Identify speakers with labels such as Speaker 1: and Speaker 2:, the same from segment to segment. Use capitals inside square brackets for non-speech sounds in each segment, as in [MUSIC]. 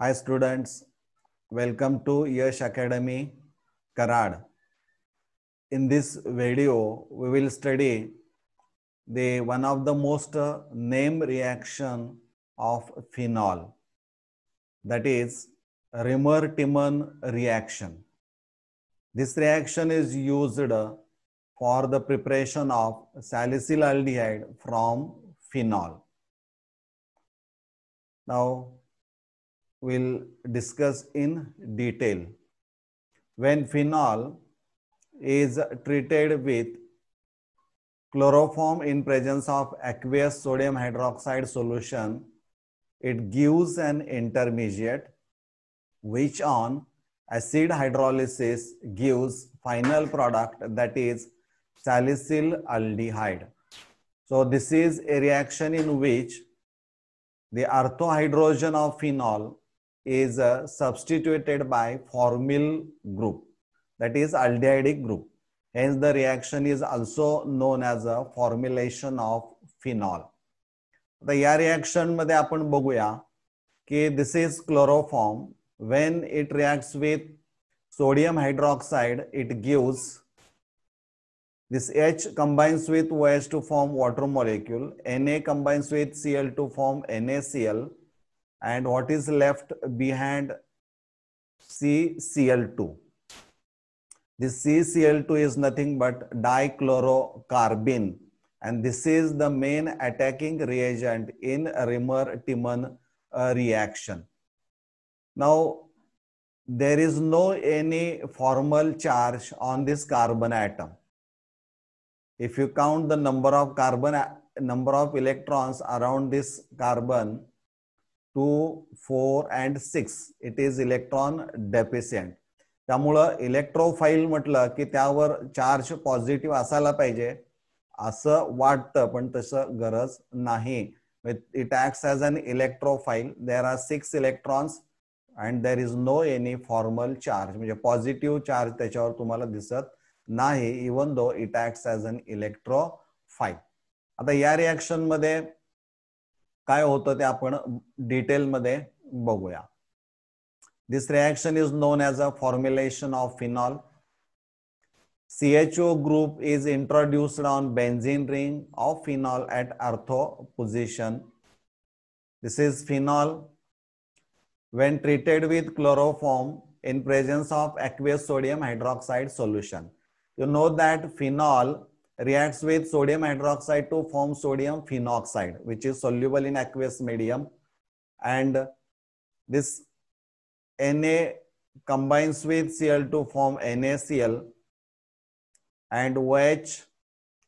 Speaker 1: Hi students, welcome to Yash Academy Karad. In this video, we will study the one of the most uh, name reaction of phenol that is Rimmer-Timon reaction. This reaction is used for the preparation of salicylaldehyde from phenol. Now, we'll discuss in detail. When phenol is treated with chloroform in presence of aqueous sodium hydroxide solution, it gives an intermediate which on acid hydrolysis gives final product that is salicylaldehyde. So this is a reaction in which the orthohydrogen of phenol is uh, substituted by formyl group that is aldehydic group. Hence the reaction is also known as a formulation of phenol. आता या reaction मध्ये आपण बघूया की this is chloroform when it reacts with sodium hydroxide it gives this H combines with OH to form water molecule Na combines with Cl to form NaCl and what is left behind CCl2 this CCl2 is nothing but dichlorocarbene and this is the main attacking reagent in Rimmer-Timon uh, reaction. Now, there is no any formal charge on this carbon atom. If you count the number of carbon, number of electrons around this carbon, two four and six. It is electron deficient त्यामुळं electrophile म्हटलं की त्यावर charge positive असायला पाहिजे. असं वाटतं पण तसं गरज नाही. It acts as an electrophile there are six electrons and there is no any formal charge म्हणजे पॉझिटिव्ह चार्ज त्याच्यावर तुम्हाला दिसत नाही even though it acts as an electrophile आता या रिॲक्शनमध्ये काय होतं ते आपण डिटेलमध्ये बघूया. This reaction is known as a formulation of phenol C H O group is introduced on benzene ring of phenol at ortho position this is phenol when treated with chloroform in presence of aqueous sodium hydroxide solution you know that phenol reacts with sodium hydroxide to form sodium phenoxide, which is soluble in aqueous medium. And this Na combines with Cl to form NaCl and OH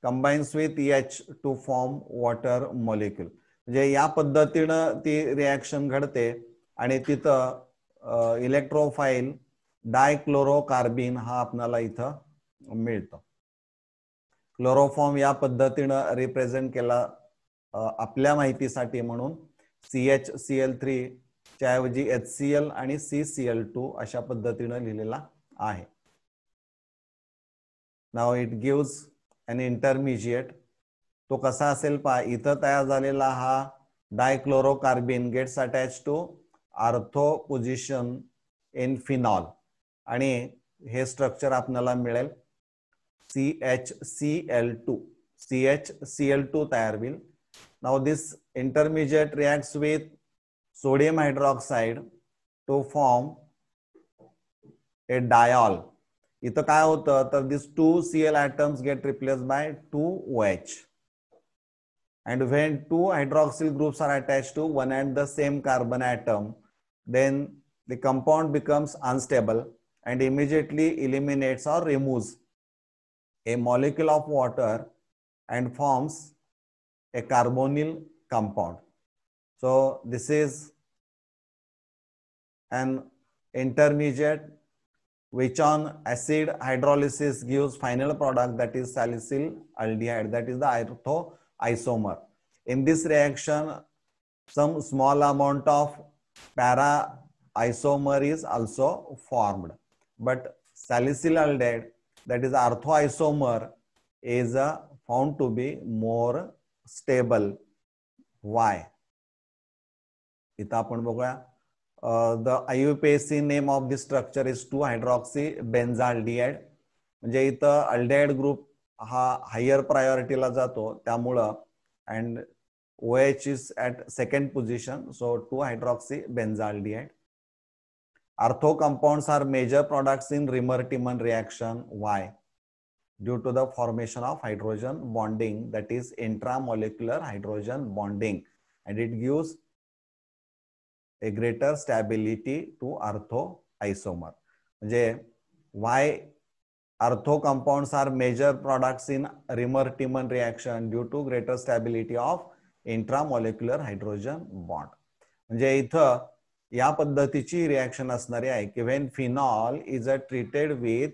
Speaker 1: combines with H to form water molecule. म्हणजे या पद्धतीनं ती reaction घडते आणि तिथं इलेक्ट्रोफाईल डायक्लोरोकार्बिन हा आपल्याला इथं मिळतो क्लोरोफॉर्म या पद्धतीनं रिप्रेझेंट केला आपल्या माहितीसाठी म्हणून C H C L three त्याऐवजी एच सी एल आणि सी सी एल टू अशा पद्धतीनं लिहिलेला आहे. नाव इट गिव्ज अन इंटरमिजिएट तो कसा असेल पहा इथं तयार झालेला हा dichlorocarbene gets attach to ortho position in phenol आणि हे स्ट्रक्चर आपल्याला मिळेल. C H C L two C H C L two तयार होईल नाव this intermediate reacts with sodium hydroxide to form a diol. इथं काय होतं तर this two C L atoms get replaced by two OH. And when two hydroxyl groups are attached to one and the same carbon atom, then the compound becomes unstable and immediately eliminates or removes a molecule of water and forms a carbonyl compound. So this is an intermediate which on acid hydrolysis gives final product that is salicyl aldehyde that is the ortho isomer. In this reaction, some small amount of para isomer is also formed. But salicylaldehyde, that is orthoisomer, is uh, found to be more stable. Why? इथं आपण बघूया the IUPAC name of this structure is two hydroxy benzaldehyde म्हणजे इथं aldehyde group हा higher प्रायोरिटीला जातो त्यामुळं and O H is is at second position. So 2-hydroxy Artho compounds are major products in Rimmer-Timon reaction. Why? Due to the formation of hydrogen bonding, that is intramolecular hydrogen bonding. And it gives a greater stability to artho isomer. Why artho compounds are major products in Rimmer-Timon reaction due to greater stability of intramolecular hydrogen bond म्हणजे इथं या पद्धतीची reaction असणारी आहे की when phenol is a treated with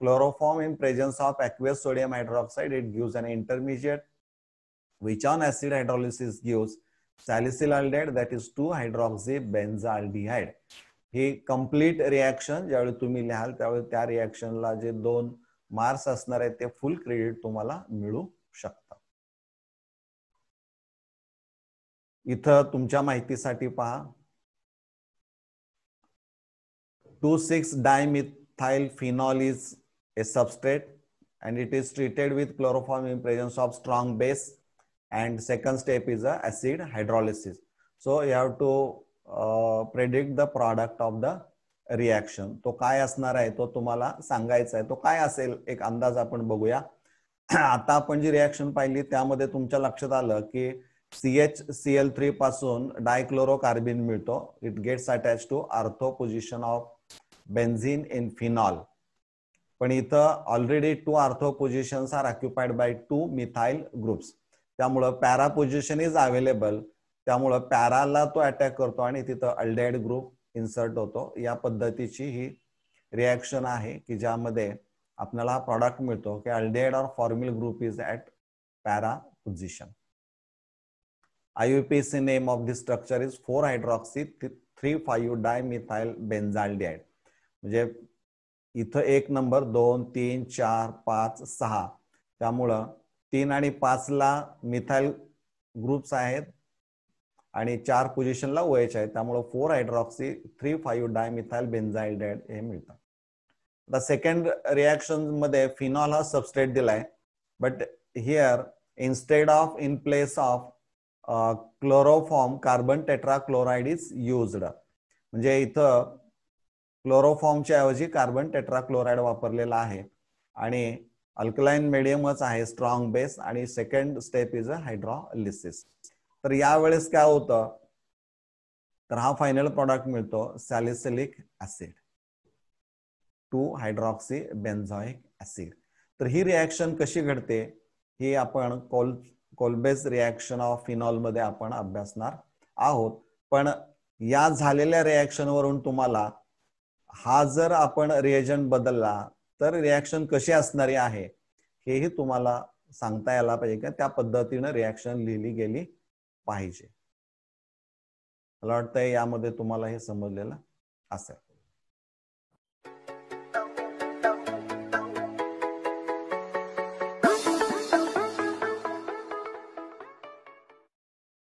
Speaker 1: chloroform in presence of aqueous sodium hydroxide it gives an intermediate which on acid hydrolysis gives salicylaldehyde that is 2 hydroxy benzaldehyde ही complete reaction ज्यावेळी तुम्ही लिहाल त्यावेळी त्या रिॲक्शनला जे दोन मार्क्स असणार आहेत ते फुल क्रेडिट तुम्हाला मिळू शकतात. इथं तुमच्या माहितीसाठी पहा. Two six is a substrate A and it is treated with chloroform in presence of strong base and second step is a acid hydrolysis. So you have to uh, predict the product of the reaction तो काय असणार आहे? तो तुम्हाला सांगायचा आहे. तो काय असेल? एक अंदाज आपण बघूया. [CLEARS THROAT] आता आपण जी रिॲक्शन पाहिली त्यामध्ये तुमच्या लक्षात आलं की C H C L three पासून डायक्लोरोकार्बिन मिळतो. It gets attach to ortho position of benzene in phenol पण इथं already two ortho positions are occupied by two methyl groups त्यामुळं पॅरा पोझिशन इज अवेलेबल त्यामुळं पॅराला तो अटॅक करतो आणि तिथं अल्डेड ग्रुप इन्सर्ट होतो. या पद्धतीची ही रिॲक्शन आहे की ज्यामध्ये आपल्याला हा प्रॉडक्ट मिळतो की aldehyde or formyl group is at para position of name structure is four is 4-hydroxy 3,5-dimethyl benzaldehyde म्हणजे इथं एक नंबर दोन तीन चार पाच सहा. त्यामुळं तीन आणि पाचला मिथाईल ग्रुप्स आहेत आणि चार पोझिशनला ओएच आहेत. त्यामुळं four hydroxy three five dimethyl benzaldehyde हे मिळतं. द सेकंड रिॲक्शनमध्ये फिनॉल हा सबस्ट्रेट दिलाय. But here instead of in place of chloroform carbon tetra chloride is used म्हणजे इथं क्लोरोफॉर्मच्या ऐवजी कार्बन टेट्राक्लोराईड वापरलेला आहे. आणि अल्कलाईन मिडियमच आहे स्ट्रॉंग बेस आणि second step is a hydrolysis. तर यावेळेस काय होतं? तर हा फायनल प्रॉडक्ट मिळतो salicylic acid two hydroxy benzoic acid तर ही रिॲक्शन कशी घडते? ही आपण कोल कोलबेस रिॲक्शन ऑफ फिनॉलमध्ये आपण अभ्यासणार आहोत. पण या झालेल्या रिॲक्शन वरून तुम्हाला हा जर आपण रिएजंट बदलला तर रिॲक्शन कशी असणारी आहे हेही तुम्हाला सांगता यायला पाहिजे किंवा त्या पद्धतीनं रिॲक्शन लिहिली गेली पाहिजे. मला वाटतंय यामध्ये तुम्हाला हे समजलेलं असेल.